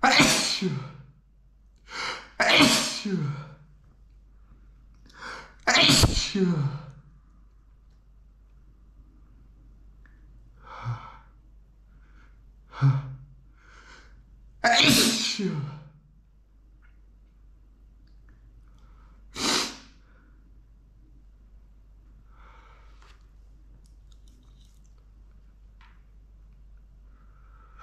아이씨. 아이씨. 아이씨. 아이씨.